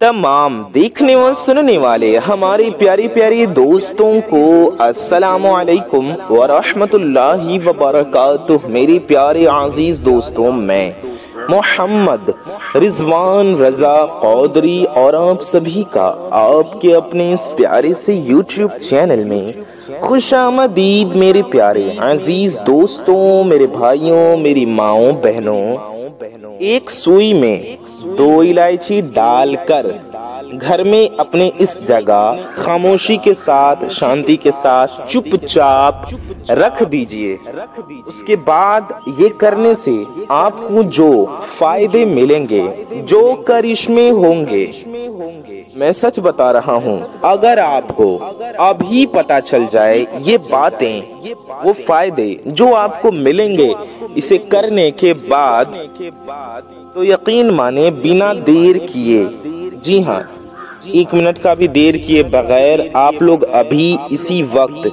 तमाम देखने और सुनने वाले हमारे प्यारी प्यारी दोस्तों को असलकुम वरहमतुल्लाहि वबरकातुह। मेरे प्यारे अज़ीज़ दोस्तों, मैं मोहम्मद रिजवान रजा कौदरी और आप सभी का आपके अपने इस प्यारे से यूट्यूब चैनल में खुश आमदीद मेरे प्यारे अज़ीज़ दोस्तों, मेरे भाइयों, मेरी माओ, बहनों एक सुई में दो इलायची डालकर घर में अपने इस जगह खामोशी के साथ, शांति के साथ चुपचाप रख दीजिए। उसके बाद ये करने से आपको जो फ़ायदे मिलेंगे, जो करिश्मे होंगे, मैं सच बता रहा हूँ, अगर आपको अभी पता चल जाए ये बातें, वो फ़ायदे जो आपको मिलेंगे इसे करने के बाद तो यकीन माने बिना देर किए जी हाँ एक मिनट का भी देर किए बगैर आप लोग अभी इसी वक्त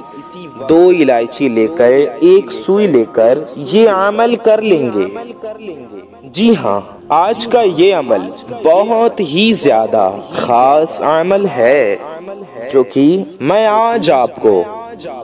दो इलायची लेकर, एक सुई लेकर ये अमल कर लेंगे। जी हाँ आज का ये अमल बहुत ही ज़्यादा खास अमल है, जो कि मैं आज आपको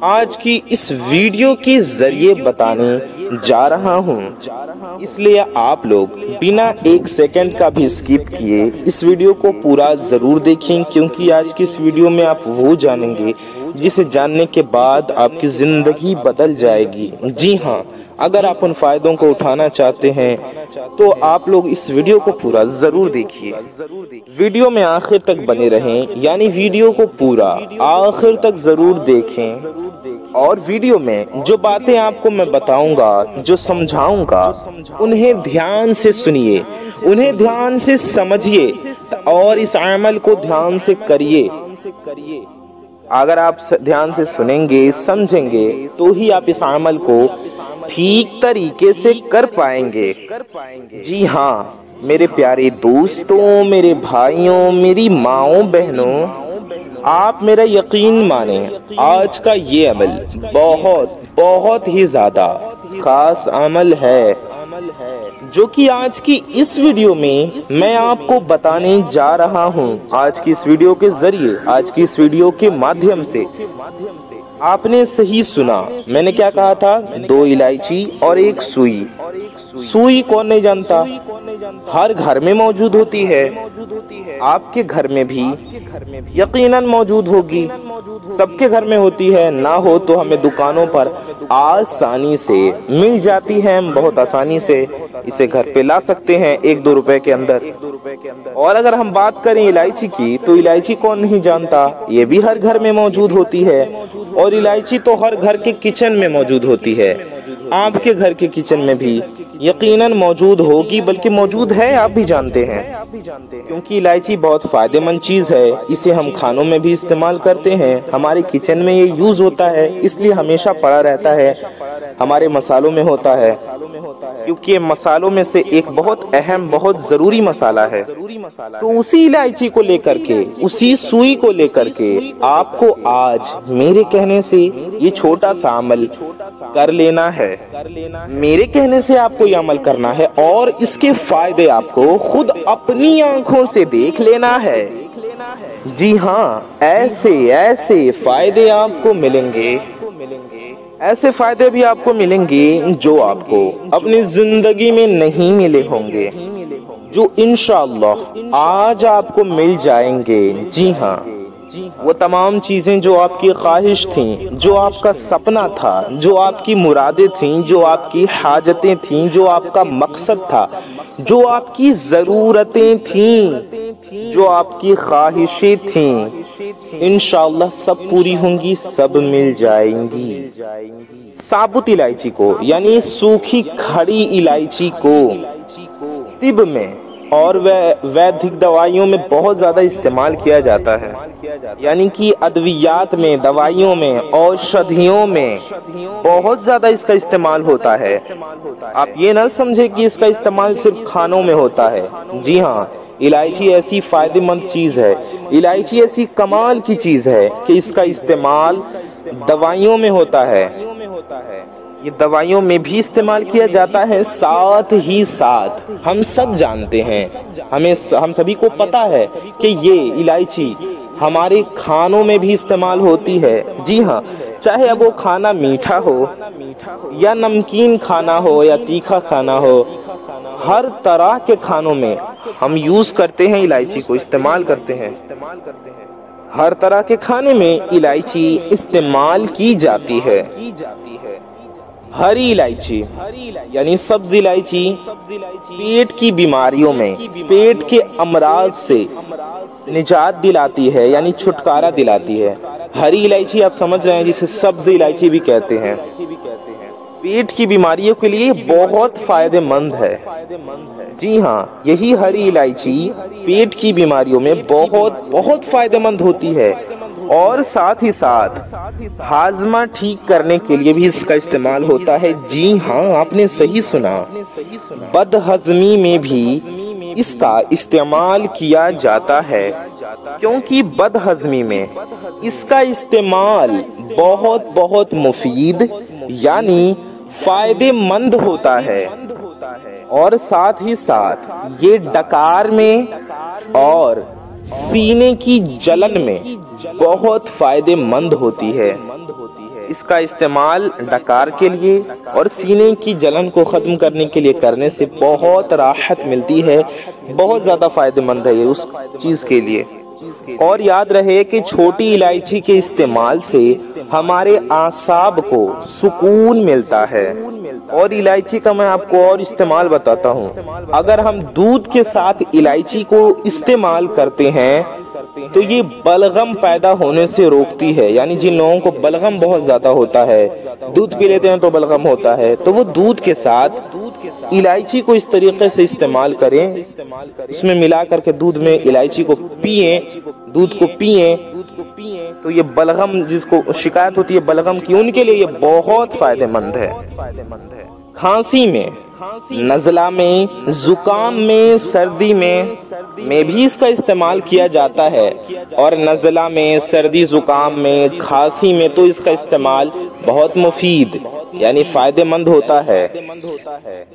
आज की इस वीडियो के ज़रिए बताने जा रहा हूँ। इसलिए आप लोग बिना एक सेकंड का भी स्किप किए इस वीडियो को पूरा ज़रूर देखें, क्योंकि आज की इस वीडियो में आप वो जानेंगे, जिसे जानने के बाद आपकी ज़िंदगी बदल जाएगी। जी हाँ अगर आप उन फायदों को उठाना चाहते हैं तो आप लोग इस वीडियो को पूरा ज़रूर देखिए। वीडियो में आखिर तक बने रहें, यानी वीडियो को पूरा आखिर तक ज़रूर देखें। और वीडियो में जो बातें आपको मैं बताऊँगा, जो समझाऊँगा, उन्हें ध्यान से सुनिए, उन्हें ध्यान से समझिए और इस अमल को ध्यान से करिए। अगर आप ध्यान से सुनेंगे, समझेंगे तो ही आप इस अमल को ठीक तरीके से कर पाएँगे। कर पाएँगे जी हाँ मेरे प्यारे दोस्तों, मेरे भाइयों, मेरी माओ बहनों, आप मेरा यकीन माने, आज का ये अमल बहुत बहुत ही ज़्यादा खास अमल है, जो कि आज की इस वीडियो में मैं आपको बताने जा रहा हूँ। आज की इस वीडियो के ज़रिए, आज की इस वीडियो के माध्यम से आपने सही सुना। मैंने क्या कहा था? दो इलायची और एक सुई। सुई कौन नहीं जानता? हर घर में मौजूद होती है। आपके घर में भी यकीनन मौजूद होगी। सबके घर में होती है ना हो तो हमें दुकानों पर आसानी से मिल जाती है हम बहुत आसानी से इसे घर पे ला सकते हैं एक दो रुपए के अंदर। और अगर हम बात करें इलायची की तो इलायची कौन नहीं जानता? ये भी हर घर में मौजूद होती है। और इलायची तो हर घर के किचन में मौजूद होती है। आपके घर के किचन में भी यकीनन मौजूद होगी, बल्कि मौजूद है, आप भी जानते हैं। क्योंकि इलायची बहुत फ़ायदेमंद चीज़ है, इसे हम खानों में भी इस्तेमाल करते हैं। हमारे किचन में ये यूज़ होता है, इसलिए हमेशा पड़ा रहता है। हमारे मसालों में होता है। क्योंकि ये मसालों में से एक बहुत अहम, बहुत ज़रूरी मसाला है। तो उसी इलायची को लेकर के, उसी सुई को लेकर के आपको आज मेरे कहने से ये छोटा सा अमल कर लेना है। मेरे कहने से आपको ये अमल करना है और इसके फ़ायदे आपको खुद अपनी आँखों से देख लेना है। जी हाँ ऐसे ऐसे फ़ायदे आपको मिलेंगे। मिलेंगे ऐसे फ़ायदे भी आपको मिलेंगे जो आपको अपनी ज़िंदगी में नहीं मिले होंगे, जो इनशाला आज आपको मिल जाएँगे। जी हाँ वो तमाम चीज़ें जो आपकी ख्वाहिश थी, जो आपका सपना था, जो आपकी मुरादें थी, जो आपकी हाजतें थी, जो आपका मकसद था, जो आपकी जरूरतें थी जो आपकी ख्वाहिशें थी इनशाला सब पूरी होंगी, सब मिल जाएँगी। साबुत इलायची को, यानी सूखी, खड़ी इलायची को, तिब में और वह वैधिक दवाइयों में बहुत ज़्यादा इस्तेमाल किया जाता है। यानी कि अद्वियात में, दवाइयों में, औषधियों में बहुत ज़्यादा इसका इस्तेमाल होता है। आप ये ना समझे कि इसका इस्तेमाल सिर्फ़ खानों में होता है। जी हाँ इलायची ऐसी फ़ायदेमंद चीज़ है। इलायची ऐसी कमाल की चीज़ है कि इसका इस्तेमाल दवाइयों में होता है। ये दवाइयों में भी इस्तेमाल किया जाता है, साथ ही साथ हम सब जानते हैं। हमें हम सभी को पता है कि ये इलायची हमारे खानों में भी इस्तेमाल होती है। जी हाँ चाहे अब वो खाना मीठा हो या नमकीन खाना हो या तीखा खाना हो हर तरह के खानों में हम यूज़ करते हैं इलायची को, इस्तेमाल करते हैं। इस्तेमाल करते हैं हर तरह के खाने में इलायची इस्तेमाल की जाती है की जाती है। हरी इलायची, यानी सब्ज इलायची, पेट की बीमारियों में, पेट के अमराज से निजात दिलाती है, यानी छुटकारा दिलाती है। हरी इलायची आप समझ रहे हैं, जिसे सब्ज इलायची भी कहते हैं। पेट की बीमारियों के लिए बहुत फ़ायदेमंद है। जी हाँ यही हरी इलायची पेट की बीमारियों में बहुत बहुत फ़ायदेमंद होती है। और साथ ही साथ हाजमा ठीक करने के लिए भी इसका इस्तेमाल होता है। जी हाँ आपने सही सुना। बदहजमी में भी इसका इस्तेमाल किया जाता है। क्योंकि बदहजमी में इसका इस्तेमाल बहुत बहुत मुफीद, यानी फ़ायदेमंद होता है। और साथ ही साथ ये डकार में और सीने की जलन में बहुत फ़ायदेमंद होती है। इसका इस्तेमाल डकार के लिए और सीने की जलन को ख़त्म करने के लिए करने से बहुत राहत मिलती है। बहुत ज़्यादा फ़ायदेमंद है ये उस चीज़ के लिए। और याद रहे कि छोटी इलायची के इस्तेमाल से हमारे आसाब को सुकून मिलता है। और इलायची का मैं आपको और इस्तेमाल बताता हूँ। अगर हम दूध के साथ इलायची को इस्तेमाल करते हैं तो ये बलगम पैदा होने से रोकती है। यानी जिन लोगों को बलगम बहुत ज़्यादा होता है, दूध पी लेते हैं तो बलगम होता है तो वो दूध के साथ इलायची को इस तरीके से इस्तेमाल करें। इसमें मिला करके दूध में इलायची को पिए, दूध को पिए। तो ये बलगम जिसको शिकायत होती है, बलगम की, उनके लिए ये बहुत फ़ायदेमंद है फ़ायदेमंद है। खांसी में नजला में, जुकाम में, सर्दी में में भी इसका इस्तेमाल किया जाता है। और नजला में, सर्दी, जुकाम में, खांसी में तो इसका इस्तेमाल बहुत मुफीद, यानी फ़ायदेमंद होता है।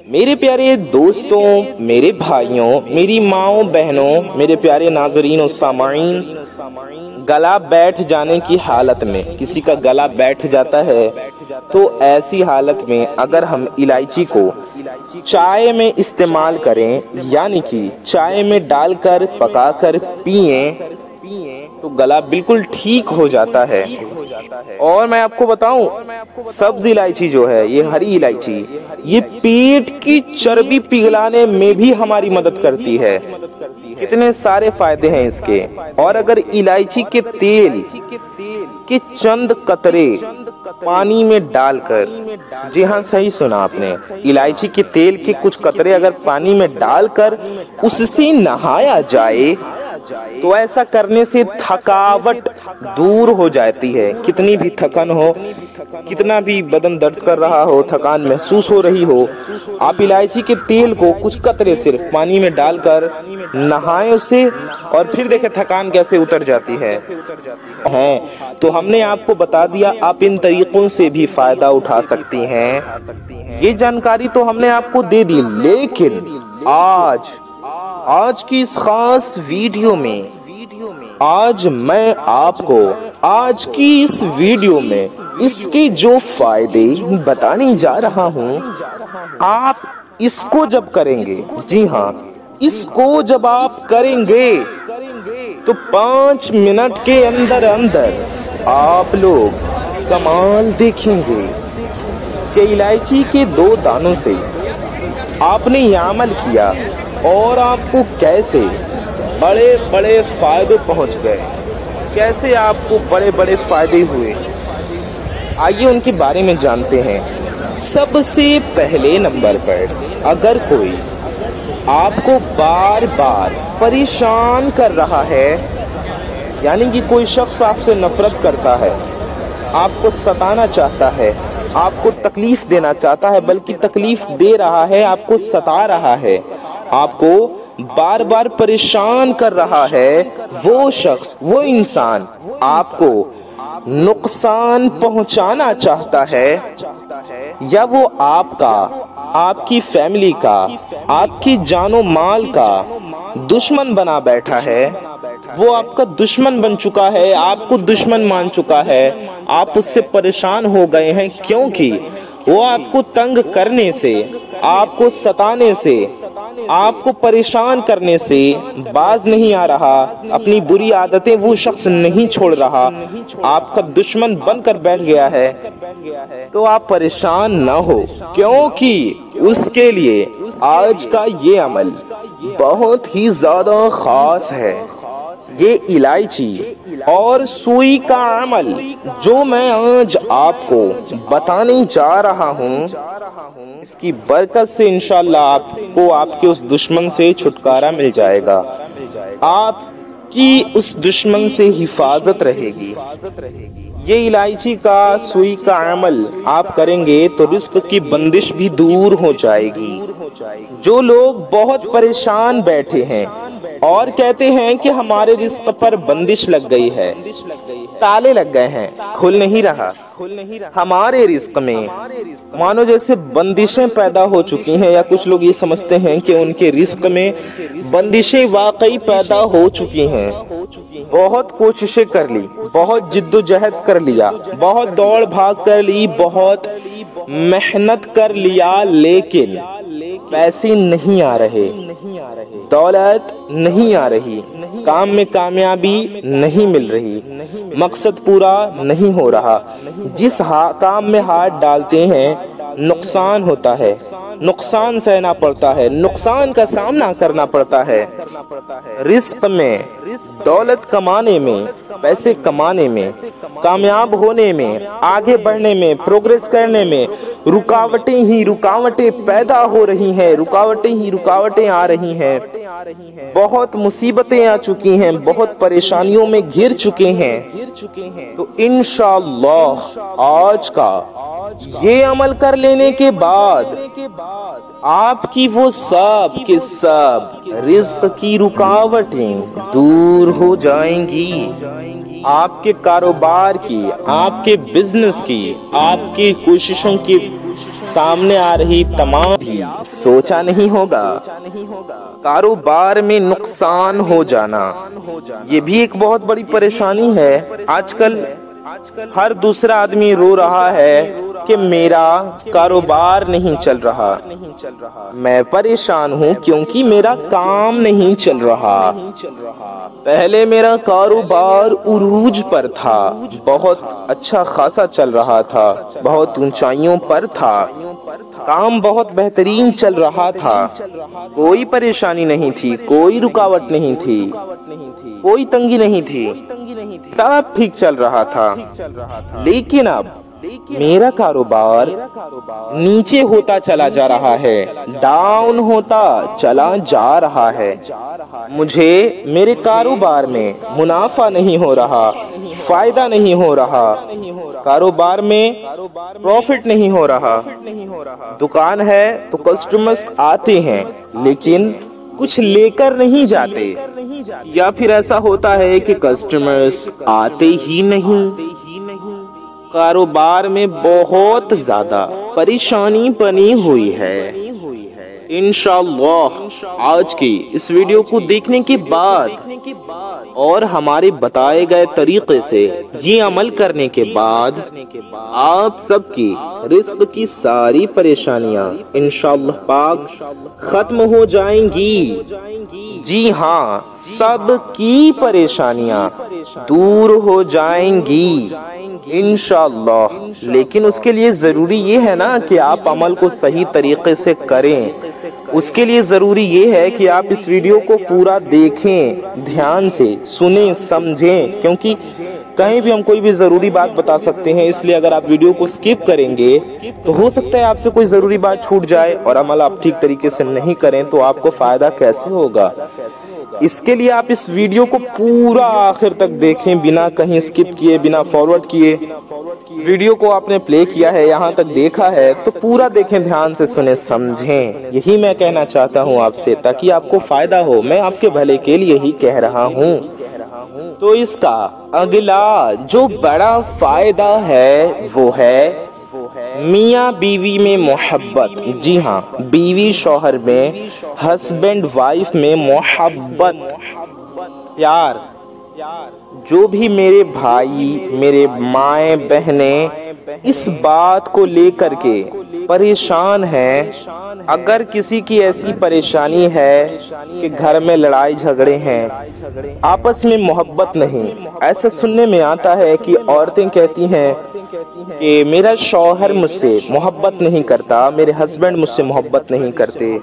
मेरे प्यारे दोस्तों, मेरे भाइयों, मेरी माओ, बहनों, मेरे प्यारे नाजरीन सामाइन, गला बैठ जाने की हालत में, किसी का गला बैठ जाता है तो ऐसी हालत में अगर हम इलायची को चाय में इस्तेमाल करें, यानी कि चाय में डालकर, पकाकर पिए तो गला बिल्कुल ठीक हो जाता है। और मैं आपको बताऊँ, सब्ज इलायची जो है, ये हरी इलायची, ये पेट की चर्बी पिघलाने में भी हमारी मदद करती है। कितने सारे फ़ायदे हैं इसके। और अगर इलायची के तेल के चंद कतरे पानी में डालकर, जी हाँ सही सुना आपने। इलायची के तेल के कुछ कतरे अगर पानी में डालकर, उससे नहाया जाए तो ऐसा करने से थकावट दूर हो जाती है। कितनी भी थकन हो, कितना भी बदन दर्द कर रहा हो, थकान महसूस हो रही हो, आप इलायची के तेल को कुछ कतरे सिर्फ़ पानी में डालकर नहाए उससे और फिर देखे थकान कैसे उतर जाती है। हैं तो हमने आपको बता दिया, आप इन तरीकों से भी फ़ायदा उठा सकती हैं। ये जानकारी तो हमने आपको दे दी, लेकिन आज आज की इस खास वीडियो में, आज मैं आपको, आज की इस वीडियो में इसके जो फ़ायदे बताने जा रहा हूँ, आप इसको जब करेंगे, जी हाँ इसको जब आप करेंगे तो पाँच मिनट के अंदर अंदर आप लोग कमाल देखेंगे कि इलायची के दो दानों से आपने ये अमल किया। और आपको कैसे बड़े बड़े फ़ायदे पहुँच गए? कैसे आपको बड़े बड़े फ़ायदे हुए? आइए उनके बारे में जानते हैं। सबसे पहले नंबर पर अगर कोई आपको बार बार परेशान कर रहा है, यानी कि कोई शख्स आपसे नफरत करता है, आपको सताना चाहता है, आपको तकलीफ़ देना चाहता है, बल्कि तकलीफ़ दे रहा है, आपको सता रहा है आपको बार बार परेशान कर रहा है वो शख्स, वो इंसान आपको नुकसान पहुंचाना चाहता है या वो आपका, आपकी फैमिली का, आपकी जानो माल का दुश्मन बना बैठा है? वो आपका दुश्मन बन चुका है, आपको दुश्मन मान चुका है, आप उससे परेशान हो गए हैं क्योंकि वो आपको तंग करने से आपको सताने से, आपको परेशान करने से बाज नहीं आ रहा, अपनी बुरी आदतें वो शख्स नहीं छोड़ रहा। आपका दुश्मन बनकर बैठ गया है। तो आप परेशान ना हो, क्योंकि उसके लिए आज का ये अमल बहुत ही ज़्यादा खास है। ये इलायची और सुई का अमल, जो मैं आज आपको बताने जा रहा हूँ, इसकी बरकत से इंशाल्लाह आपको, आपके उस दुश्मन से छुटकारा मिल जाएगा। आपकी उस दुश्मन से हिफाजत रहेगी। ये इलायची का, सुई का अमल आप करेंगे तो रिस्क की बंदिश भी दूर हो जाएगी। जो लोग बहुत परेशान बैठे हैं और कहते हैं कि हमारे रिस्क पर बंदिश लग गई है। ताले लग गए हैं। खुल नहीं रहा। खुल नहीं रहा हमारे रिस्क में मानो जैसे बंदिशें पैदा हो चुकी हैं या कुछ लोग ये समझते हैं कि उनके रिस्क में बंदिशें वाकई पैदा हो चुकी हैं। बहुत कोशिशें कर ली, बहुत जिद्दोजहद कर लिया, बहुत दौड़ भाग कर ली, बहुत मेहनत कर लिया, लेकिन पैसे नहीं आ रहे। नहीं आ रहे दौलत नहीं आ रही। काम में कामयाबी नहीं मिल रही। मकसद पूरा नहीं हो रहा। जिस काम में हाथ डालते हैं, नुकसान होता है। नुकसान सहना पड़ता है, नुकसान का सामना करना पड़ता है। रिस्क में, दौलत कमाने में, पैसे कमाने में, कामयाब होने में, आगे बढ़ने में, प्रोग्रेस करने में रुकावटें ही रुकावटें पैदा हो रही हैं, रुकावटें ही रुकावटें आ रही हैं। बहुत मुसीबतें आ चुकी हैं, बहुत परेशानियों में घिर चुके हैं। घिर चुके हैं तो इनशाला आज का ये अमल कर लेने के बाद आपकी वो सब के सब रिस्क की रुकावटें दूर हो जाएँगी। आपके कारोबार की, आपके बिज़नेस की, आपकी कोशिशों की सामने आ रही तमाम भी सोचा नहीं होगा। कारोबार में नुकसान हो जाना, ये भी एक बहुत बड़ी परेशानी है। आजकल हर दूसरा आदमी रो रहा है कि मेरा कारोबार नहीं चल रहा। नहीं चल रहा मैं परेशान हूँ क्योंकि मेरा काम नहीं चल रहा चल रहा। पहले मेरा कारोबार उरूज पर था। बहुत अच्छा खासा चल रहा था। बहुत ऊंचाइयों पर था। काम बहुत बेहतरीन चल रहा था। कोई परेशानी नहीं थी। कोई रुकावट नहीं थी। कोई तंगी नहीं थी। सब ठीक चल रहा था। लेकिन अब मेरा कारोबार नीचे होता चला जा रहा है। डाउन होता चला जा रहा है। मुझे मेरे कारोबार में मुनाफा नहीं हो रहा फ़ायदा नहीं हो रहा। कारोबार में प्रॉफिट नहीं हो रहा। दुकान है तो कस्टमर्स आते हैं लेकिन कुछ लेकर नहीं जाते। या फिर ऐसा होता है कि कस्टमर्स आते ही नहीं। कारोबार में बहुत ज़्यादा परेशानी बनी हुई है। इनशाला आज की इस वीडियो को देखने के बाद और हमारे बताए गए तरीके से ये अमल करने के बाद आप सबकी रिस्क की सारी परेशानियाँ इंशाल्लाह पाक खत्म हो जाएँगी। जी हाँ सब की परेशानियाँ दूर हो जाएँगी इनशाला लेकिन उसके लिए ज़रूरी ये है ना कि आप अमल को सही तरीके से करें। उसके लिए ज़रूरी ये है कि आप इस वीडियो को पूरा देखें, ध्यान से सुने, समझें, क्योंकि कहीं भी हम कोई भी ज़रूरी बात बता सकते हैं, इसलिए अगर आप वीडियो को स्किप करेंगे तो हो सकता है आपसे कोई ज़रूरी बात छूट जाए और अमल आप ठीक तरीके से नहीं करें तो आपको फ़ायदा कैसे होगा? इसके लिए आप इस वीडियो को पूरा आखिर तक देखें, बिना कहीं स्किप किए, बिना फॉरवर्ड किए। वीडियो को आपने प्ले किया है, यहाँ तक देखा है तो पूरा देखें, ध्यान से सुने, समझें। यही मैं कहना चाहता हूँ आपसे, ताकि आपको फ़ायदा हो। मैं आपके भले के लिए ही कह रहा हूँ। तो इसका अगला जो बड़ा फ़ायदा है, वो है मियाँ बीवी में मोहब्बत। जी हाँ बीवी शोहर में हस्बैंड वाइफ में मोहब्बत। प्यार, जो भी मेरे भाई, मेरे माए, बहने इस बात को लेकर के परेशान हैं। अगर किसी की ऐसी परेशानी है कि घर में लड़ाई झगड़े हैं, आपस में मोहब्बत नहीं। ऐसा सुनने में आता है कि औरतें कहती हैं कि मेरा शौहर मुझसे मोहब्बत नहीं करता, मेरे हस्बैंड मुझसे मोहब्बत नहीं करते।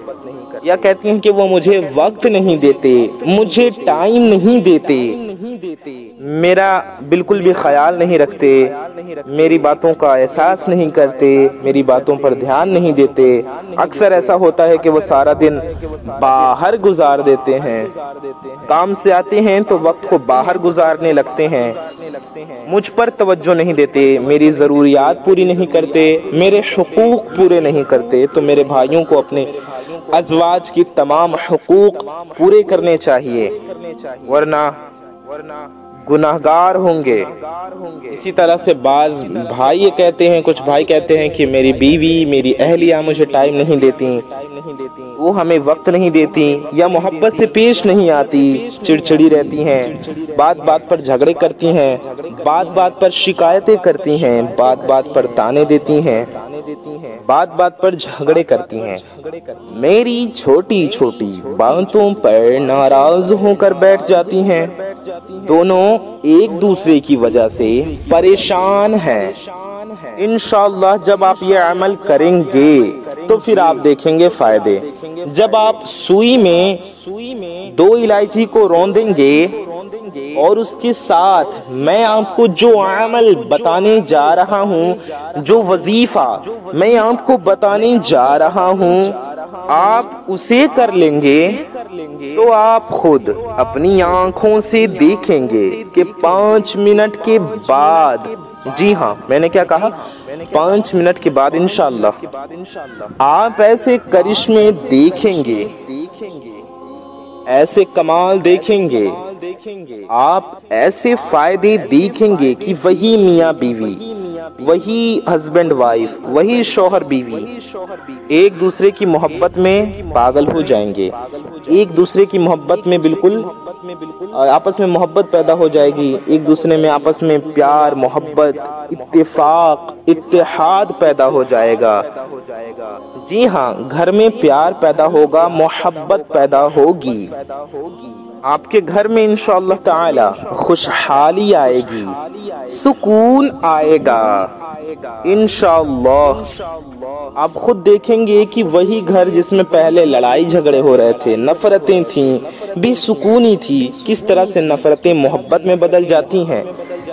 या कहती हैं कि वो मुझे वक्त नहीं देते, मुझे टाइम नहीं देते। मेरा बिल्कुल भी ख्याल नहीं रखते, मेरी बातों का एहसास नहीं करते, मेरी बातों पर ध्यान नहीं देते। अक्सर ऐसा होता है कि वो सारा दिन बाहर गुजार देते हैं। काम से आते हैं तो वक्त को बाहर गुजारने लगते हैं। मुझ पर तवज्जो नहीं देते, मेरी ज़रूरियात पूरी नहीं करते, मेरे हकूक़ पूरे नहीं करते। तो मेरे भाइयों को अपने अजवाज की तमाम हकूक़ पूरे करने चाहिए, वरना वरना गुनाहगार होंगे। इसी तरह से बाज भाई ये कहते हैं, कुछ भाई कहते हैं कि मेरी बीवी, मेरी अहलिया मुझे टाइम नहीं देती, वो हमें वक्त नहीं देती या मोहब्बत से पेश नहीं आती, चिड़चिड़ी रहती हैं बात बात पर झगड़े करती हैं बात बात पर शिकायतें करती हैं बात बात पर ताने देती हैं। बात बात पर झगड़े करती हैं। मेरी छोटी छोटी बातों पर नाराज़ होकर बैठ जाती हैं। दोनों एक दूसरे की वजह से परेशान हैं। इनशाला जब आप ये अमल करेंगे तो फिर आप देखेंगे फ़ायदे। जब आप सुई में सुई में दो इलायची को रौंदेंगे और उसके साथ मैं आपको जो अमल बताने जा रहा हूँ, जो वजीफा मैं आपको बताने जा रहा हूँ, आप उसे कर लेंगे तो आप खुद अपनी आँखों से देखेंगे कि पाँच मिनट के बाद जी हाँ मैंने क्या कहा? पाँच मिनट के बाद इनशाला आप ऐसे करिश्मे देखेंगे, ऐसे कमाल देखेंगे, आप ऐसे फ़ायदे देखेंगे कि वही मियाँ बीवी। वही हस्बैंड वाइफ वही शोहर बीवी। एक दूसरे की मोहब्बत में पागल हो जाएँगे। एक दूसरे की मोहब्बत में बिल्कुल आपस में मोहब्बत पैदा हो जाएगी। एक दूसरे में आपस में प्यार, मोहब्बत, इत्तेफाक, इत्तेहाद पैदा हो जाएगा। जी हाँ घर में प्यार पैदा होगा, मोहब्बत पैदा होगी। आपके घर में इनशा खुशहाली आएगी, सुकून आएगा। इनशा आप खुद देखेंगे कि वही घर जिसमें पहले लड़ाई झगड़े हो रहे थे, नफरतें थीं, बेसुकूनी थी, किस तरह से नफरतें मोहब्बत में बदल जाती हैं।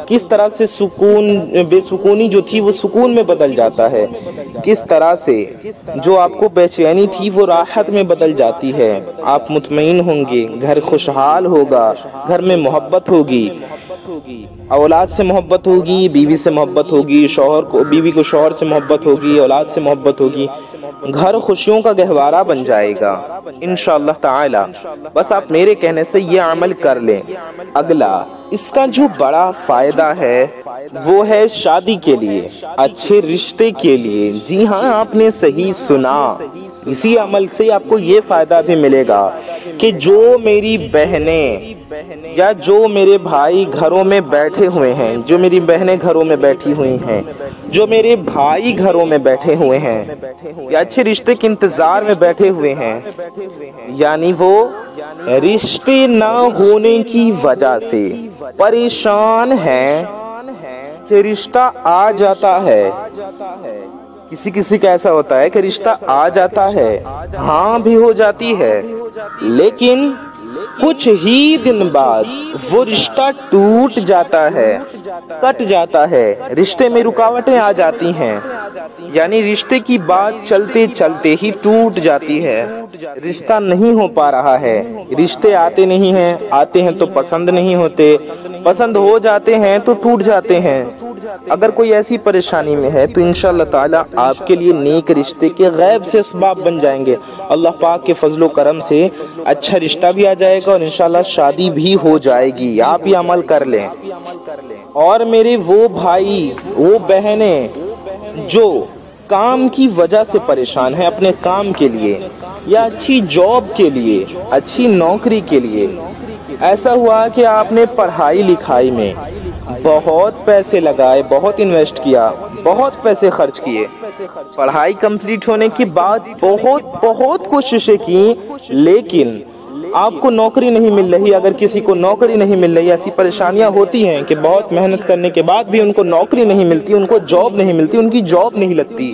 किस तरह से सुकून, बेसुकूनी जो थी वो सुकून में बदल जाता है? किस तरह से? जो आपको बेचैनी थी वो राहत में बदल जाती है। आप मुतमिन होंगे, घर खुशहाल होगा, घर में मोहब्बत होगी। औलाद से मोहब्बत होगी, बीवी से मोहब्बत होगी, शोहर को, बीवी को शोहर से मोहब्बत होगी, औलाद से मोहब्बत होगी। घर खुशियों का गहवारा बन जाएगा। इन ताला, बस आप मेरे कहने से ये अमल कर लें। अगला, इसका जो बड़ा फ़ायदा है, वो है शादी के लिए, अच्छे रिश्ते के लिए। जी हाँ आपने सही सुना। इसी अमल से आपको ये फ़ायदा भी मिलेगा कि जो मेरी बहनें या जो मेरे भाई घरों में बैठे हुए हैं, जो मेरी बहनें घरों में बैठी हुई हैं, जो मेरे भाई घरों में बैठे हुए हैं, या अच्छे रिश्ते के इंतज़ार में बैठे हुए हैं, यानी वो रिश्ते न होने की वजह से परेशान हैं कि रिश्ता आ जाता है। किसी किसी का ऐसा होता है कि रिश्ता आ जाता है। हाँ भी हो जाती है, लेकिन कुछ ही दिन बाद वो रिश्ता टूट जाता है, कट जाता है। रिश्ते में रुकावटें आ जाती हैं। यानी रिश्ते की बात चलते चलते ही टूट जाती है। रिश्ता नहीं हो पा रहा है। रिश्ते आते नहीं हैं। आते हैं तो पसंद नहीं होते। पसंद हो जाते हैं तो टूट जाते हैं। अगर कोई ऐसी परेशानी में है तो इन ताला आपके लिए नेक रिश्ते के गैब से इसबाब बन जाएँगे। अल्लाह पाक के फजलो करम से अच्छा रिश्ता भी आ जाएगा और इन शादी भी हो जाएगी। आप ही अमल कर लें। और मेरे वो भाई वो बहनें जो काम की वजह से परेशान है अपने काम के लिए या अच्छी जॉब के लिए अच्छी नौकरी के लिए ऐसा हुआ कि आपने पढ़ाई लिखाई में बहुत पैसे लगाए, बहुत इन्वेस्ट किया, बहुत पैसे खर्च किए। पढ़ाई कंप्लीट होने के बाद बहुत बहुत कोशिशें की, लेकिन आपको नौकरी नहीं मिल रही। अगर किसी को नौकरी नहीं मिल रही, ऐसी परेशानियाँ होती हैं कि बहुत मेहनत करने के बाद भी उनको नौकरी नहीं मिलती, उनको जॉब नहीं मिलती, उनकी जॉब नहीं लगती।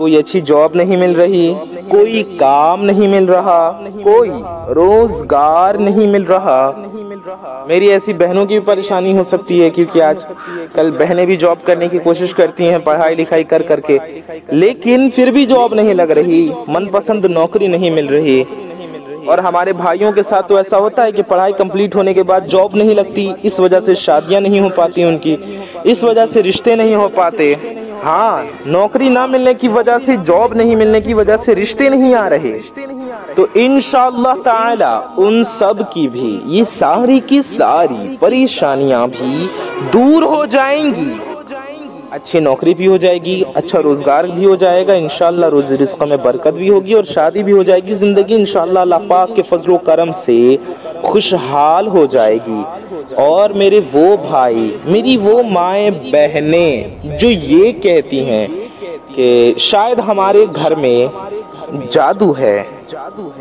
कोई अच्छी जॉब नहीं मिल रही, कोई काम नहीं मिल रहा, कोई रोज़गार नहीं मिल रहा। मेरी ऐसी बहनों की भी परेशानी हो सकती है, क्योंकि आज कल बहनें भी जॉब करने की कोशिश करती हैं, पढ़ाई लिखाई कर करके। लेकिन फिर भी जॉब नहीं लग रही, मनपसंद नौकरी नहीं मिल रही। और हमारे भाइयों के साथ तो ऐसा होता है कि पढ़ाई कंप्लीट होने के बाद जॉब नहीं लगती, इस वजह से शादियाँ नहीं हो पाती उनकी, इस वजह से रिश्ते नहीं हो पाते। हाँ नौकरी ना मिलने की वजह से जॉब नहीं मिलने की वजह से रिश्ते नहीं आ रहे। तो इन ताला उन सब की भी, ये सारी की सारी परेशानियाँ भी दूर हो जाएँगी। अच्छी नौकरी भी हो जाएगी अच्छा रोज़गार भी हो जाएगा इनशाला रोज रिस्क में बरकत भी होगी और शादी भी हो जाएगी ज़िंदगी अल्लाह पाक के फजलो करम से खुशहाल हो जाएगी। और मेरे वो भाई, मेरी वो माए, बहनें जो ये कहती हैं कि शायद हमारे घर में जादू है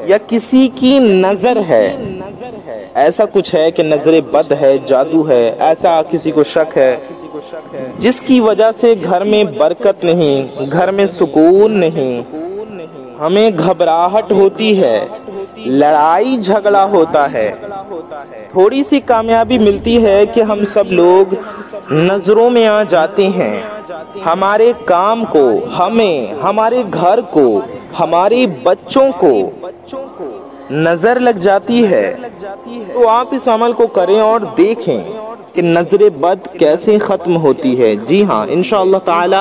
या किसी की नज़र है। ऐसा कुछ है कि नज़र बद है, जादू है, ऐसा किसी को शक है जिसकी वजह से घर में बरकत नहीं घर में सुकून नहीं। हमें घबराहट होती है। लड़ाई झगड़ा होता है। थोड़ी सी कामयाबी मिलती है कि हम सब लोग नज़रों में आ जाते हैं। हमारे काम को हमें हमारे घर को हमारे बच्चों को नज़र लग जाती है। तो आप इस अमल को करें और देखें। कि नज़र बद कैसे ख़त्म होती है। जी हाँ इन ताला,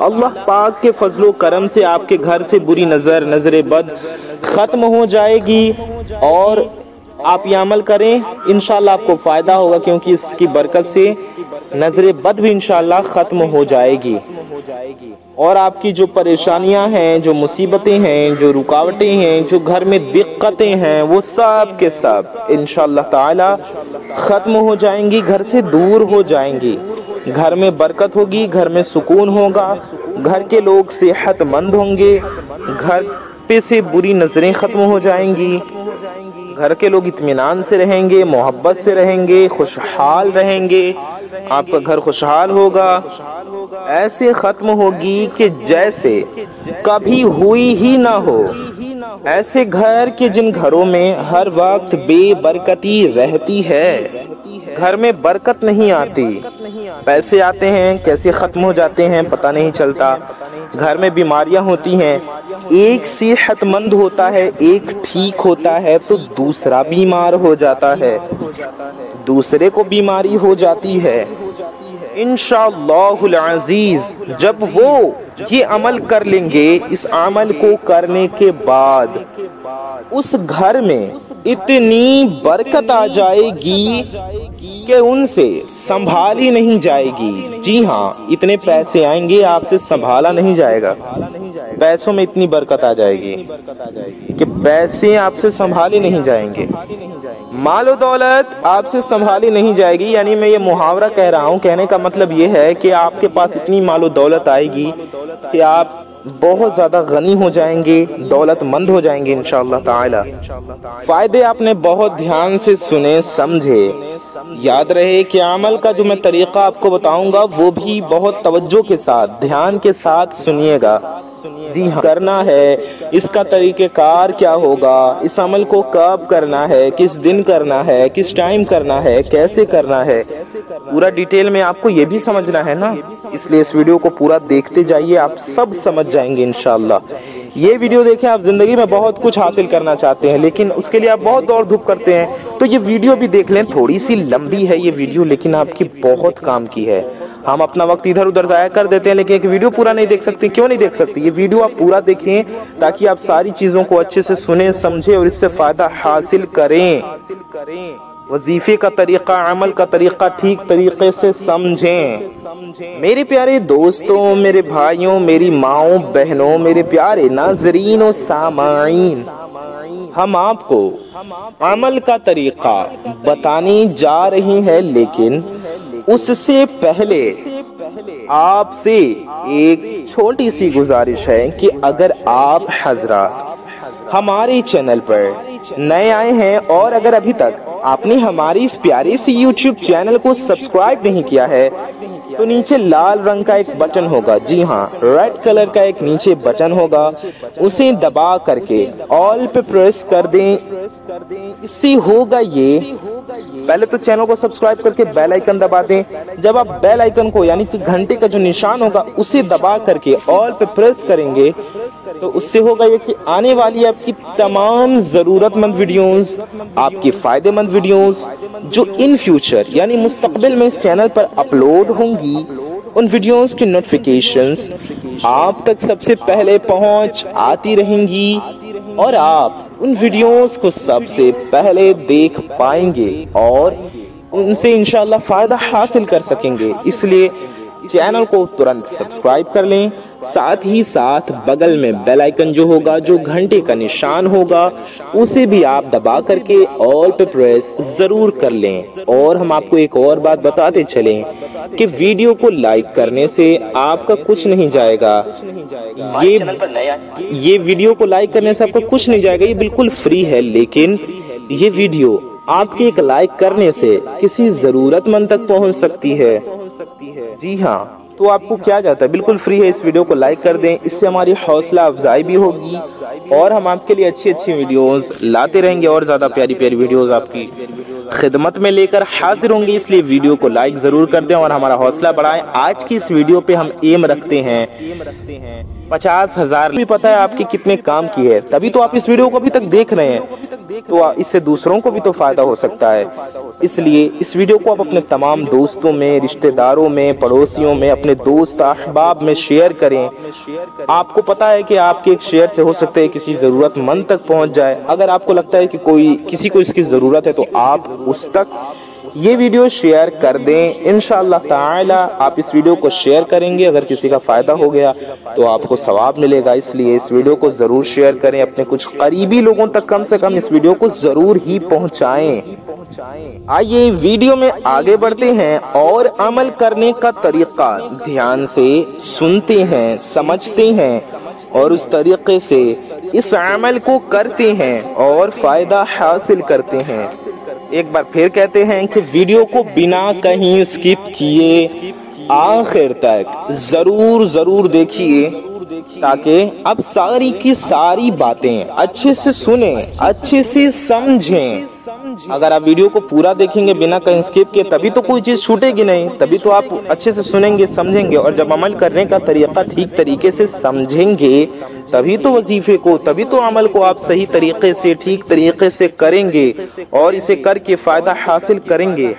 अल्लाह पाक के फजलो करम से आपके घर से बुरी नज़र, नज़र बद ख़त्म हो जाएगी और आप ये अमल करें इन आपको फ़ायदा होगा क्योंकि इसकी बरकत से नज़र बद भी इन ख़त्म हो जाएगी। और आपकी जो परेशानियाँ हैं, जो मुसीबतें हैं, जो रुकावटें हैं, जो घर में दिक्कतें हैं, वो सब के सब इन ताला ख़त्म हो जाएँगी, घर से दूर हो जाएँगी। घर में बरकत होगी, घर में सुकून होगा, घर के लोग सेहतमंद होंगे, घर पे से बुरी नज़रें ख़त्म हो जाएँगी, घर के लोग इतमान से रहेंगे, मोहब्बत से रहेंगे, खुशहाल रहेंगे, आपका घर खुशहाल होगा। ऐसे खत्म होगी कि जैसे कभी हुई ही ना हो। ऐसे घर के जिन घरों में हर वक्त बेबरकती रहती है, घर में बरकत नहीं आती। पैसे आते हैं, कैसे खत्म हो जाते हैं पता नहीं चलता। घर में बीमारियाँ होती हैं, एक सेहतमंद होता है, एक ठीक होता है तो दूसरा बीमार हो जाता है। दूसरे को बीमारी हो जाती है। अज़ीज़ जब वो ये अमल कर लेंगे इस अमल को करने के बाद। उस घर में इतनी बरकत आ जाएगी कि उनसे संभाली नहीं जाएगी। जी हाँ इतने पैसे आएँगे, आपसे संभाला नहीं जाएगा। पैसों में इतनी बरकत आ जाएगी कि पैसे आपसे संभाले नहीं जाएँगे। मालो दौलत आपसे संभाली नहीं जाएगी। यानी मैं ये मुहावरा कह रहा हूँ, कहने का मतलब ये है कि आपके पास इतनी मालो दौलत आएगी कि आप बहुत ज़्यादा गनी हो जाएँगे, दौलतमंद हो जाएँगे इन ताला। फ़ायदे आपने बहुत ध्यान से सुने, समझे। याद रहे कि अमल का जो मैं तरीका आपको बताऊँगा, वो भी बहुत तवज्जो के साथ, ध्यान के साथ सुनिएगा। जी हाँ। करना है, इसका तरीक़ेकार क्या होगा? इस अमल को कब करना है? किस दिन करना है? किस टाइम करना है? कैसे करना है? पूरा डिटेल में आपको ये भी समझना है ना? इसलिए इस वीडियो को पूरा देखते जाइए, आप सब समझ जाएँगे इनशाला ये वीडियो देखें आप ज़िंदगी में बहुत कुछ हासिल करना चाहते हैं, लेकिन उसके लिए आप बहुत दौड़ धूप करते हैं। तो ये वीडियो भी देख लें, थोड़ी सी लंबी है ये वीडियो लेकिन आपकी बहुत काम की है। हम अपना वक्त इधर उधर ज़ाया कर देते हैं, लेकिन एक वीडियो पूरा नहीं देख सकते। क्यों नहीं देख सकते? ये वीडियो आप पूरा देखें, ताकि आप सारी चीज़ों को अच्छे से सुने, समझे और इससे फ़ायदा हासिल करें। वजीफे का तरीका, अमल का तरीका, ठीक तरीके से समझें। मेरे प्यारे दोस्तों, मेरे भाइयों, मेरी माओ, बहनों, मेरे प्यारे नाजरीन और सामाइन, हम आपको अमल का तरीका बताने जा रहे हैं, लेकिन उससे पहले आपसे एक छोटी सी गुजारिश है कि अगर आप हज़रत हमारे चैनल पर नए आए हैं और अगर अभी तक आपने हमारी इस प्यारी सी YouTube चैनल को सब्सक्राइब नहीं किया है तो नीचे लाल रंग का एक बटन होगा। जी हाँ रेड कलर का एक नीचे बटन होगा। उसे दबा करके ऑल पे प्रेस कर दें। इससे होगा ये, पहले तो चैनल को सब्सक्राइब करके बेल आइकन दबा दें। जब आप बेल आइकन को, यानी कि घंटे का जो निशान होगा, उसे दबा करके ऑल पे प्रेस करेंगे तो उससे होगा ये कि आने वाली आपकी तमाम ज़रूरतमंद वीडियोस, आपकी फ़ायदेमंद वीडियोस, जो इन फ्यूचर यानी मुस्तकबिल में इस चैनल पर अपलोड होंगी, उन वीडियोस की नोटिफिकेशंस आप तक सबसे पहले पहुँच आती रहेंगी और आप उन वीडियोस को सबसे पहले देख पाएँगे और उनसे इंशाल्लाह फ़ायदा हासिल कर सकेंगे। इसलिए चैनल को तुरंत सब्सक्राइब कर लें। साथ ही साथ बगल में बेल आइकन जो होगा, जो घंटे का निशान होगा, उसे भी आप दबा करके ऑल पे प्रेस ज़रूर कर लें। और हम आपको एक और बात बताते चलें कि वीडियो को लाइक करने से आपका कुछ नहीं जाएगा। ये ये वीडियो को लाइक करने से आपका कुछ नहीं जाएगा। ये बिल्कुल फ्री है, लेकिन ये वीडियो आपके एक लाइक करने से किसी जरूरतमंद तक पहुँच सकती है। जी हाँ तो आपको क्या जाता है? बिल्कुल फ्री है इस वीडियो को लाइक कर दें। इससे हमारी हौसला अफजाई भी होगी और हम आपके लिए अच्छी अच्छी वीडियोस लाते रहेंगे और ज़्यादा प्यारी प्यारी वीडियोस आपकी खिदमत में लेकर हाजिर होंगे। इसलिए वीडियो को लाइक ज़रूर कर दें और हमारा हौसला बढ़ाएँ। आज की इस वीडियो पे हम एम रखते हैं। पचास हज़ार। भी पता है आपके कितने काम की है। तभी तो आप इस वीडियो को अभी तक देख रहे हैं। तो इससे दूसरों को भी तो फ़ायदा हो सकता है। इसलिए इस वीडियो को आप अपने तमाम दोस्तों में, रिश्तेदारों में, पड़ोसियों में, अपने दोस्त, अहबाब में शेयर करें। आपको पता है कि आपके एक शेयर से हो सकता है किसी ज़रूरतमंद तक पहुँच जाए। अगर आपको लगता है कि कोई, किसी को इसकी ज़रूरत है तो आप उस तक ये वीडियो शेयर कर दें। इन ताला आप इस वीडियो को शेयर करेंगे। अगर किसी का फ़ायदा हो गया तो आपको सवाब मिलेगा। इसलिए इस वीडियो को ज़रूर शेयर करें। अपने कुछ करीबी लोगों तक कम से कम इस वीडियो को ज़रूर ही पहुंचाएँ। आइए वीडियो में आगे बढ़ते हैं और अमल करने का तरीका। ध्यान से सुनते हैं, समझते हैं और उस तरीके से इस अमल को करते हैं और फ़ायदा हासिल करते हैं। एक बार फिर कहते हैं कि वीडियो को बिना कहीं स्किप किए। आखिर तक ज़रूर ज़रूर देखिए। ताकि अब सारी की सारी बातें अच्छे से सुने, अच्छे से समझें। अगर आप वीडियो को पूरा देखेंगे बिना कहीं स्किप के, तभी तो कोई चीज़ छूटेगी नहीं, तभी तो आप अच्छे से सुनेंगे, समझेंगे और जब अमल करने का तरीका ठीक तरीके से समझेंगे, तभी तो वजीफे को, तभी तो अमल को आप सही तरीके से, ठीक तरीके से करेंगे और इसे करके फ़ायदा हासिल करेंगे।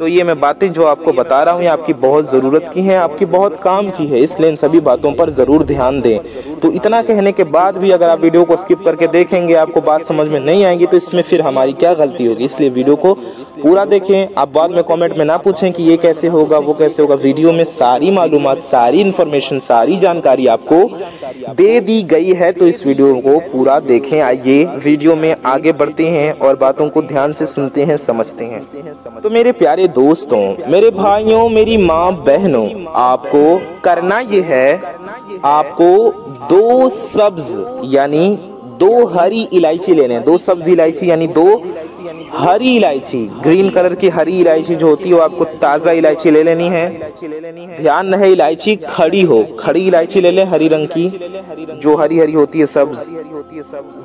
तो ये मैं बातें जो आपको बता रहा हूँ, ये आपकी बहुत ज़रूरत की हैं, आपकी बहुत काम की है, इसलिए इन सभी बातों पर ज़रूर ध्यान दें। तो इतना कहने के बाद भी अगर आप वीडियो को स्किप करके देखेंगे, आपको बात समझ में नहीं आएगी तो इसमें फिर हमारी क्या गलती होगी? इसलिए वीडियो को पूरा देखें। आप बाद में कमेंट में ना पूछें कि ये कैसे होगा, वो कैसे होगा। वीडियो में सारी मालूम सारी इन्फॉर्मेशन सारी जानकारी आपको दे दी गई है तो इस वीडियो को पूरा देखें। आइए वीडियो में आगे बढ़ते हैं और बातों को ध्यान से सुनते हैं, समझते हैं। तो मेरे प्यारे दोस्तों, मेरे भाइयों, मेरी माँ बहनों, आपको करना ये है, आपको दो सब्ज, यानी दो हरी इलायची लेने दो सब्ज इलायची, यानी दो हरी इलायची। ग्रीन कलर की हरी इलायची जो होती है, वो आपको ताज़ा इलायची ले लेनी है। ध्यान रहे, इलायची खड़ी हो। खड़ी इलायची ले ले हरी रंग की। जो हरी हरी होती है सब्ज,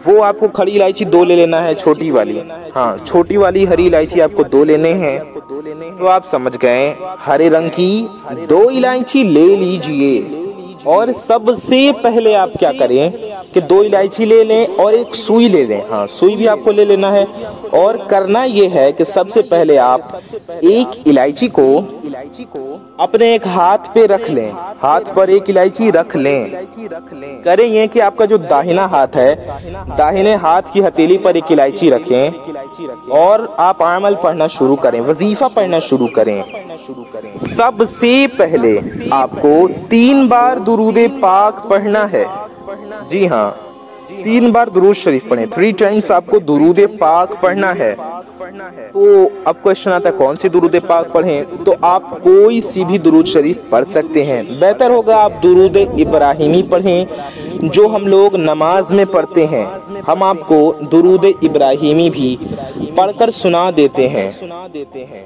वो आपको खड़ी इलायची दो ले लेना है, छोटी वाली। हाँ छोटी वाली हरी इलायची आपको दो लेने हैं। तो आप समझ गए हरे रंग की दो इलायची ले लीजिए। और सबसे पहले आप क्या करें कि दो इलायची ले लें और एक सुई ले लें। हाँ सुई भी आपको ले लेना है। और करना यह है कि सबसे पहले आप एक इलायची को इलायची को अपने एक हाथ पे रख लें। हाथ पर एक इलायची रख लें। करें ये कि आपका जो दाहिना हाथ है, दाहिने हाथ की हथेली पर एक इलायची रखें और आप आमल पढ़ना शुरू करें, वजीफा पढ़ना शुरू करें। सबसे पहले आपको तीन बार दुरूद पाक पढ़ना है। जी हाँ तीन बार दुरूद शरीफ पढ़े। थ्री टाइम्स आपको दुरूद पाक पढ़ना है। तो अब क्वेश्चन आता है, कौन सी दुरूद पाक पढ़ें? तो आप कोई सी भी दुरूद शरीफ पढ़ सकते हैं। बेहतर होगा आप दुरूद इब्राहिमी पढ़ें, जो हम लोग नमाज़ में पढ़ते हैं। हम आपको दुरूद इब्राहिमी भी पढ़कर सुना देते हैं सुना देते हैं।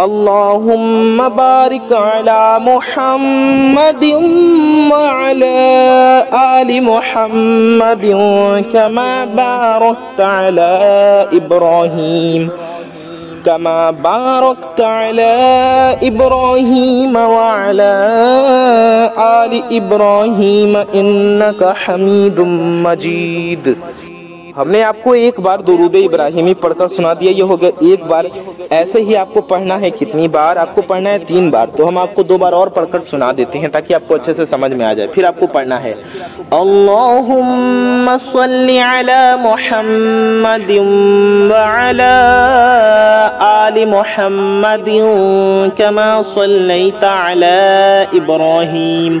अल्लाहुम्मा बारिक अला मुहम्मद वअला आलि मुहम्मद कमा बारकता अला इब्राहीम कमा बारकता अला इब्राहीम वअला आलि इब्राहीम इन्नका हमीदुम मजीद हमने आपको एक बार दुरूद इब्राहिमी पढ़कर सुना दिया, ये हो गया एक बार। ऐसे ही आपको पढ़ना है, कितनी बार आपको पढ़ना है? तीन बार। तो हम आपको दो बार और पढ़कर सुना देते हैं, ताकि आपको अच्छे से समझ में आ जाए। फिर आपको पढ़ना है इब्राहीम।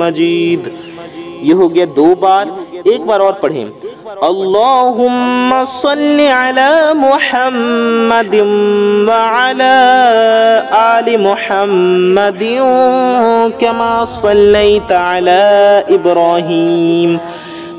मजीद ये हो गया दो बार एक बार और पढ़ें अल्लाहुम्मा सल्ली अला मुहम्मद वअला आलि मुहम्मद कमा सल्लैता अला इब्राहीम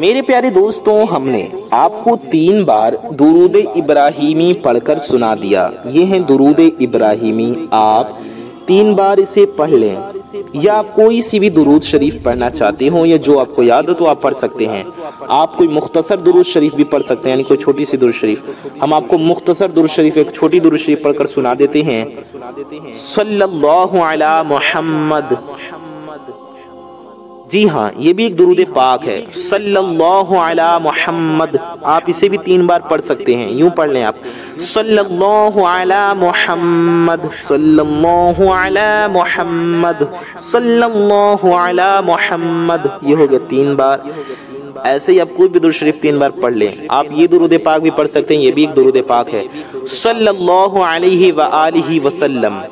मेरे प्यारे दोस्तों, हमने आपको तीन बार दुरूद इब्राहिमी पढ़कर सुना दिया। ये है दुरूद इब्राहिमी। आप तीन बार इसे पढ़ लें। या आप कोई सी भी दुरूद शरीफ पढ़ना चाहते हो, या जो आपको याद हो तो आप पढ़ सकते हैं। आप कोई मुख्तसर दुरूद शरीफ भी पढ़ सकते हैं, यानी कोई छोटी सी दुरूद शरीफ। हम आपको मुख्तसर दुरूद शरीफ, एक छोटी दुरूद शरीफ पढ़कर सुना देते हैं। सल्लल्लाहु अला मोहम्मद। जी हाँ ये भी एक दुरूद पाक है। सल्लल्लाहु अला मोहम्मद। आप इसे भी तीन बार पढ़ सकते हैं। यूँ पढ़ लें आप। सल्लल्लाहु अला मोहम्मद। सल्लल्लाहु अला मोहम्मद। सल्लल्लाहु अला मोहम्मद। ये हो गया तीन बार। ऐसे ही आप कोई भी दुरूद शरीफ तीन बार पढ़ लें। आप ये दुरूद पाक भी पढ़ सकते हैं। ये भी एक दुरूद पाक है। सल्लल्लाहु अलैहि व आलिहि वसल्लम।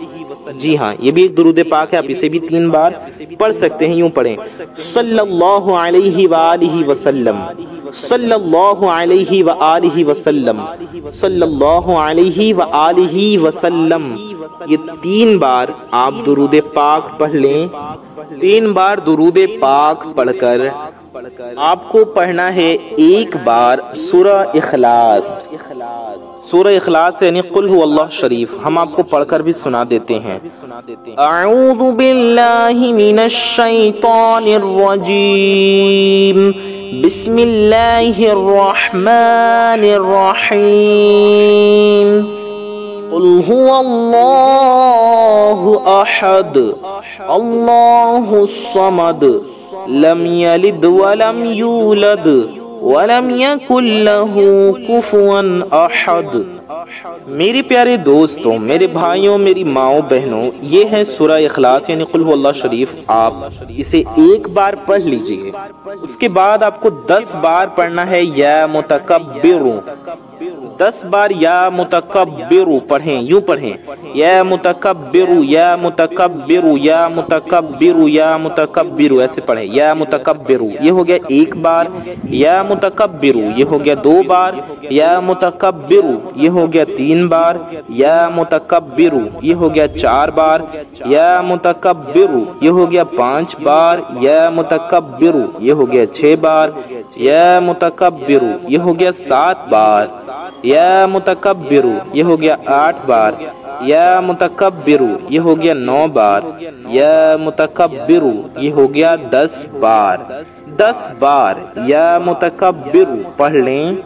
जी हाँ ये भी एक दुरूद पाक है आप इसे भी तीन बार पढ़ सकते हैं यूँ पढ़ें। सल्लल्लाहु अलैहि व वसल्लम सल्लल्लाहु अलैहि व आलिहि वसल्लम सल्लल्लाहु अलैहि व आलिहि वसल्लम ये तीन बार आप दुरूद पाक पढ़ लें। तीन बार दुरूद पाक पढ़कर आपको पढ़ना है एक बार सूरह इखलास। सूरह इखलास यानी कुल अल्लाह शरीफ, हम आपको पढ़कर भी सुना देते हैं। अहद। अल्लाहु समद। लम यलिद वलम यूलद। वलम अहद। मेरे प्यारे दोस्तों, मेरे भाइयों, मेरी माओ बहनों, ये है सुरा इखलास, यानी कुल शरीफ। आप इसे एक बार पढ़ लीजिए। उसके बाद आपको दस बार पढ़ना है या मुतकबिर दस बार या मुतकबिरु पढ़ें यूँ पढ़ें या मुतकबिरु या मुतकबिरु या मुतकबिरु या मुतकबिरु ऐसे पढ़ें या मुतकबिरु ये हो गया एक बार या मुतकबिरु ये हो गया दो बार या मुतकबिरु ये हो गया तीन बार या मुतकबिरु ये हो गया चार बार या मुतकबिरु ये हो गया पाँच बार या मुतकबिरु ये हो गया छह बार या मुतकबिरु ये हो गया सात बार या मुतकबिरु ये हो गया आठ बार। या मुतकबिरु ये हो गया नौ बार। या मुतकबिरु ये हो गया दस बार। दस बार, या मुतकबिरु पढ़ लें।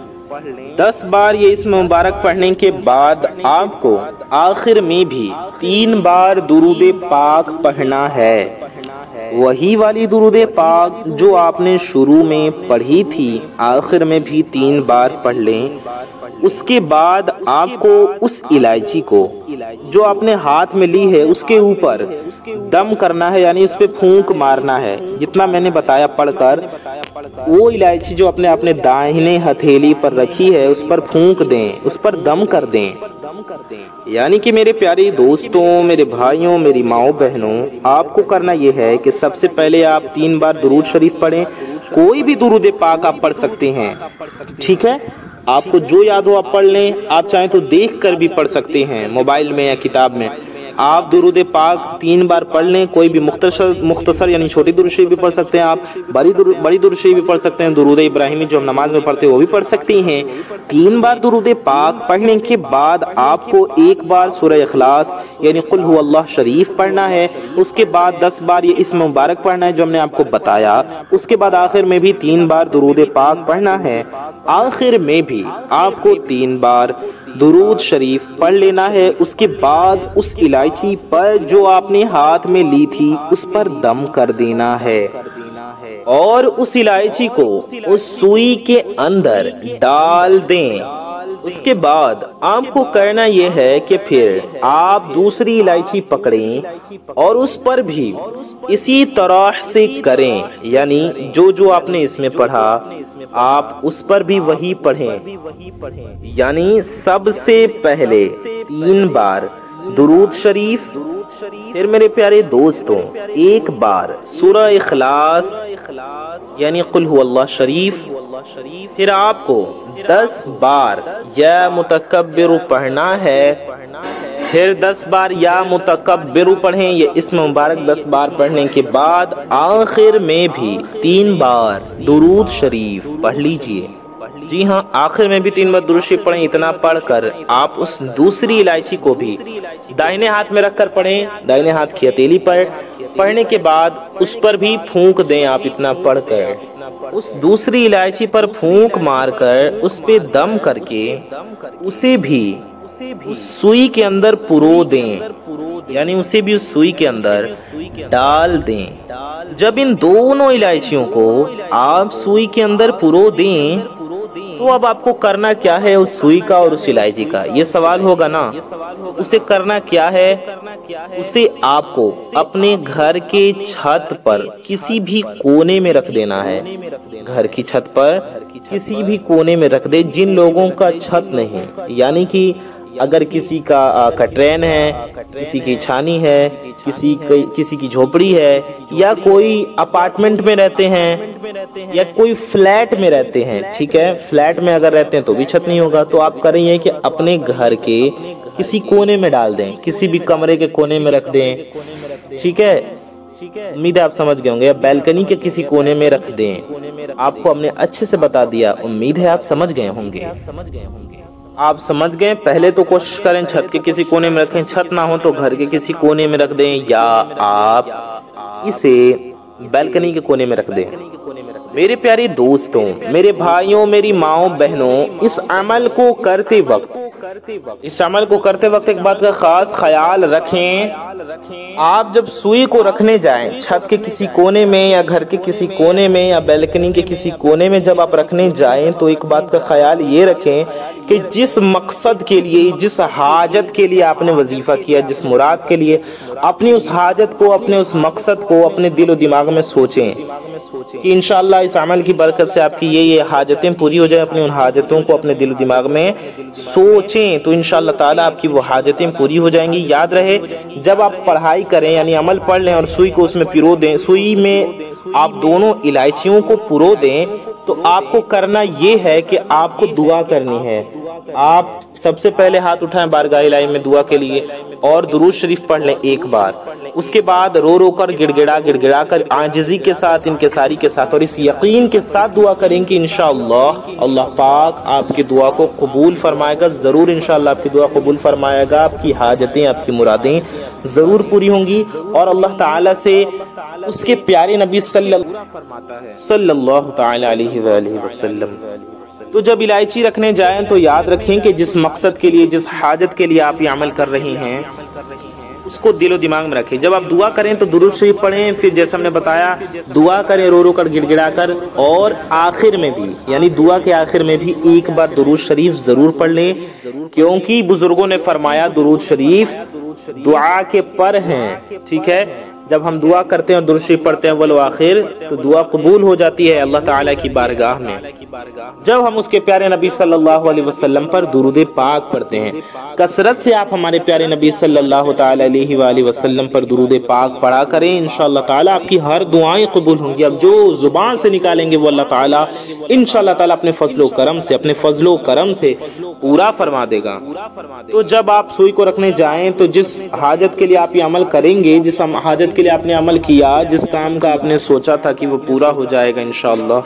दस बार ये इस मुबारक पढ़ने के बाद आपको आखिर में भी तीन बार दुरुद पाक पढ़ना है। वही वाली दुरुद पाक जो आपने शुरू में पढ़ी थी, आखिर में भी तीन बार पढ़ लें। उसके बाद आपको उस इलायची को, जो आपने हाथ में ली है, उसके ऊपर दम करना है, यानी उस पर फूंक मारना है। जितना मैंने बताया पढ़कर, वो इलायची जो अपने अपने दाहिने हथेली पर रखी है, उस पर फूंक दें, उस पर दम कर दें। यानी कि मेरे प्यारे दोस्तों, मेरे भाइयों, मेरी माओ बहनों आपको करना यह है कि सबसे पहले आप तीन बार दुरूद शरीफ पढ़ें। कोई भी दुरूद पाक आप पढ़ सकते हैं। ठीक है? आपको जो याद हो आप पढ़ लें, आप चाहें तो देख कर भी पढ़ सकते हैं, मोबाइल में या किताब में। आप दुरुद पाक तीन बार पढ़ लें कोई भी मुख्तसर मुख्तसर यानी छोटी दुरुशी भी पढ़ सकते हैं आप बड़ी दुर, बड़ी दुरुशी भी पढ़ सकते हैं दुरुद इब्राहिमी जो हम नमाज़ में पढ़ते हैं वो भी पढ़ सकती हैं। तीन बार दुरुद पाक पढ़ने के बाद आपको एक बार सूर्य अखलास यानी कुल अल्लाह शरीफ पढ़ना है उसके बाद दस बार ये इसम मुबारक पढ़ना है जो हमने आपको बताया उसके बाद आखिर में भी तीन बार दुरुद पाक पढ़ना है। आखिर में भी आपको तीन बार दुरूद शरीफ पढ़ लेना है, उसके बाद उस इलायची पर जो आपने हाथ में ली थी, उस पर दम कर देना है। और उस इलायची को उस सुई के अंदर डाल दें। उसके बाद आपको करना यह है कि फिर आप दूसरी इलायची पकड़ें और उस पर भी इसी तरह से करें। यानी जो जो आपने इसमें पढ़ा, आप उस पर भी वही पढ़ें। यानी सबसे पहले तीन बार दुरूद शरीफ, फिर मेरे प्यारे दोस्तों, एक बार सूरह इखलास, यानी कुल शरीफ फिर आपको दस बार या मुतकबिर पढ़ना है। फिर दस बार या मुतकबिर पढ़ें, ये इस मुबारक दस बार पढ़ने के बाद आखिर में भी तीन बार दुरूद शरीफ पढ़ लीजिए। जी हाँ आखिर में भी तीन बार दुरुशी पढ़ें, इतना पढ़कर आप उस दूसरी इलायची को भी दाहिने हाथ में रखकर पढ़ें, दाहिने हाथ की हथेली पर। पढ़ने के बाद उस पर भी फूंक दें आप इतना पढ़कर। उस दूसरी इलायची पर फूंक मारकर उस पे दम करके उसे भी उस सुई के अंदर पुरो दें। यानी उसे भी उस सुई के अंदर डाल दें। जब इन दोनों इलायचियों को आप सुई के अंदर पुरो दें तो अब आपको करना क्या है उस सुई का और उस इलायची का? ये सवाल होगा ना। उसे करना क्या है? उसे आपको अपने घर के छत पर किसी भी कोने में रख देना है। घर की छत पर किसी भी कोने में रख दे जिन लोगों का छत नहीं। यानी कि अगर किसी का कट्रेन है, किसी की छानी है, किसी की किसी की झोपड़ी है, या कोई अपार्टमेंट में रहते हैं, या कोई फ्लैट में रहते हैं, ठीक है? फ्लैट में अगर रहते हैं तो भी छत नहीं होगा। तो आप करें करेंगे कि अपने घर के किसी कोने में डाल दें, किसी भी कमरे के कोने में रख दें, ठीक है? ठीक है उम्मीद है आप समझ गए होंगे। या बैल्कनी के किसी कोने में रख दें। आपको हमने अच्छे से बता दिया। उम्मीद है आप समझ गए होंगे समझ गए होंगे। आप समझ गए? पहले तो कोशिश करें छत के किसी कोने में रखें। छत ना हो तो घर के किसी कोने में रख दें या आप इसे बैल्कनी के कोने में रख दें। मेरे प्यारे दोस्तों, मेरे भाइयों, मेरी माओ बहनों इस अमल को करते वक्त इस अमल को करते वक्त एक बात का खास ख्याल रखें। आप जब सुई को रखने जाएँ, छत के किसी कोने में या घर के किसी कोने में या बैल्कनी के किसी कोने में जब आप रखने जाएँ तो एक बात का ख्याल ये रखें कि जिस मकसद के लिए, जिस हाजत के लिए आपने वजीफा किया, जिस मुराद के लिए, अपनी उस हाजत को, अपने उस मकसद को अपने दिलो दिमाग में सोचें कि इनशाला इस अमल की बरकत से आपकी ये ये हाजतें पूरी हो जाए, अपनी उन हाजतों को अपने दिल दिमाग में सोचें तो इनशाला ताला आपकी वो हाजतें पूरी हो जाएँगी। याद रहे, जब आप पढ़ाई करें, यानी अमल पढ़ लें और सुई को उसमें पिरो दें, सुई में आप दोनों इलायचियों को पुरो दें तो आपको करना ये है कि आपको दुआ करनी है। आप सबसे पहले हाथ उठाएँ बारगाह इलाई में दुआ के लिए, और दुरूद शरीफ पढ़ लें एक बार। उसके बाद रो रो कर गिड़गिड़ा गिड़गिड़ा कर आजिजी के साथ इनके सारी के साथ और इस यकीन के साथ दुआ करें कि इनशाला अल्लाह पाक आपकी दुआ को कबूल फरमाएगा ज़रूर इनशाला आपकी दुआ कबूल फरमाएगा आपकी हाजतें आपकी मुरादें ज़रूर पूरी होंगी और अल्लाह ताला से उसके प्यारे नबी सल्लल्लाहु अलैहि वसल्लम। तो जब इलायची रखने जाएँ तो याद रखें कि जिस मकसद के लिए जिस हाजत के लिए आप ये अमल कर रही हैं उसको दिलो दिमाग में रखें। जब आप दुआ करें तो दुरुस्त शरीफ पढ़ें, फिर जैसे हमने बताया, दुआ करें रो रो कर, गिड़गिड़ा कर, और आखिर में भी, यानी दुआ के आखिर में भी एक बार दुरुद शरीफ ज़रूर पढ़ लें, क्योंकि बुज़ुर्गों ने फरमाया दुरुद शरीफ दुआ के पर हैं, ठीक है? जब हम दुआ करते हैं दुरुशी पढ़ते हैं, वल आखिर तो दुआ कबूल हो जाती है अल्लाह ताला की बारगाह में। जब हम उसके प्यारे नबी सल्लल्लाहु अलैहि वसल्लम पर दुरुद पाक पढ़ते हैं, कसरत से आप हमारे प्यारे नबी सल्लल्लाहु अलैहि वसल्लम पर दुरुद पाक पढ़ा करें इन ताला आपकी हर दुआएँ कबूल होंगी। अब जो ज़ुबान से निकालेंगे, वो अल्लाह ताला इन ताला अपने फजलो करम से, अपने फजलो करम से पूरा फरमा देगा। तो जब आप सुई को रखने जाएँ तो जिस हाजत के लिए आप ये अमल करेंगे, जिस हाजत के लिए आपने अमल किया, जिस काम का आपने सोचा था कि वो पूरा हो जाएगा इनशाला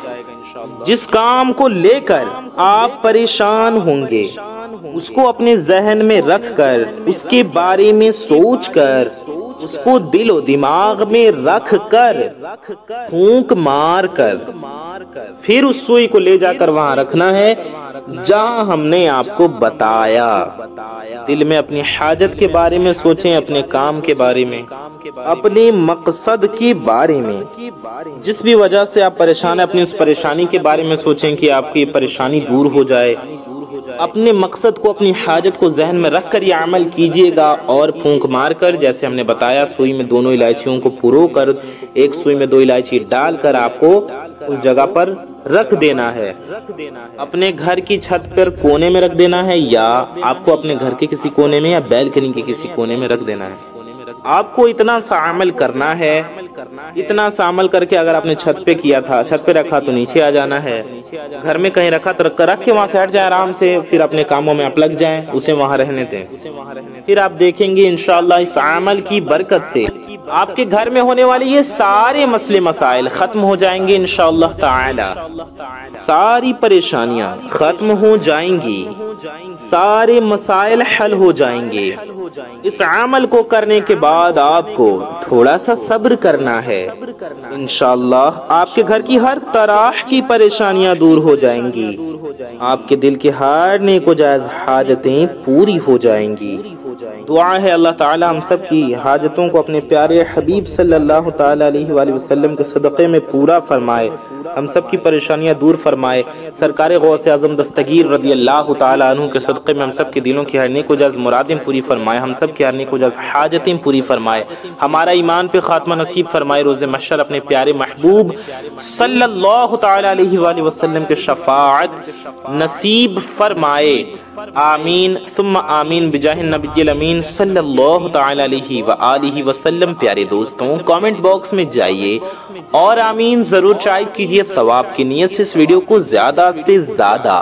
जिस काम को लेकर आप परेशान होंगे, उसको अपने जहन में रख कर उसके बारे में सोचकर उसको दिलो दिमाग में रख कर, फूक मार कर मार कर फिर उस सुई को ले जाकर वहाँ रखना है, जहाँ हमने आपको बताया। दिल में अपनी हाजत के बारे में सोचें, अपने काम के बारे में, अपने मकसद के बारे में। जिस भी वजह से आप परेशान है, अपनी उस परेशानी के बारे में सोचें कि आपकी परेशानी दूर हो जाए। अपने मकसद को, अपनी हाजत को जहन में रख कर ये अमल कीजिएगा और फूंक मार कर जैसे हमने बताया, सुई में दोनों इलायचियों को पुरो कर, एक सुई में दो इलायची डालकर आपको उस जगह पर रख देना है रख देना है। अपने घर की छत पर कोने में रख देना है या आपको अपने घर के किसी कोने में या बैल्कनी के किसी कोने में रख देना है। आपको इतना सा अमल करना है, इतना सा अमल करके अगर आपने छत पे किया था, छत पे रखा तो नीचे आ जाना है। घर में कहीं रखा तो रख रख के वहाँ से हट जाए आराम से, फिर अपने कामों में आप लग जाए, उसे वहाँ रहने दें। फिर आप देखेंगे इनशाला इस अमल की बरकत से आपके घर में होने वाले ये सारे मसले मसाइल खत्म हो जाएँगे इनशाला सारी परेशानियाँ खत्म हो जाएँगी, सारे मसाइल हल हो जाएँगे। इस अमल को करने के बाद आपको थोड़ा सा सब्र करना है। इनशाला आपके घर की हर तरह की परेशानियाँ दूर हो जाएँगी। आपके दिल के हर नेकोजायज हाजतें पूरी हो जाएँगी। दुआ है अल्लाह ताला हम सब की हाजतों को अपने प्यारे हबीब सल्लल्लाहु अलैहि वसल्लम के सदक़े में पूरा फरमाए, हम सब की परेशानियाँ दूर फरमाए। सरकार गौस आज़म दस्तगीर रदी अल्लाह तु के सदक़े में हम सब के दिलों की हरने को जज मुरादें पूरी फरमाए, हम सब की हरने को जज हाजतें पूरी फरमाए। हमारा ईमान पे खात्मा नसीब फरमाए, रोज़ मशर अपने प्यारे महबूब सल्लल्लाहु अलैहि वसल्लम के शफात नसीब फरमाए। आमीन, सुम्मा आमीन बिजाह नबी अमीन। व वसल्लम, प्यारे दोस्तों कमेंट बॉक्स में जाइए और आमीन ज़रूर टाइप कीजिए सवाब की नियत से इस वीडियो को ज़्यादा से ज़्यादा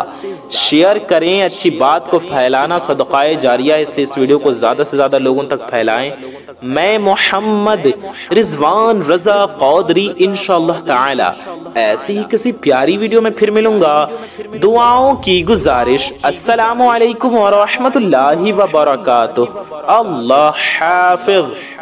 शेयर करें, अच्छी बात को फैलाना सदक़ाए जारिया, इसलिए इस वीडियो को ज़्यादा से ज़्यादा लोगों तक फैलाएँ। मैं मोहम्मद रिजवान रजा कौदरी इन ताला। ऐसी ही किसी प्यारी वीडियो में फिर मिलूँगा। दुआओं की गुजारिश। अस्सलाम वालेकुम व रहमतुल्लाहि अल्लाह हाफिज।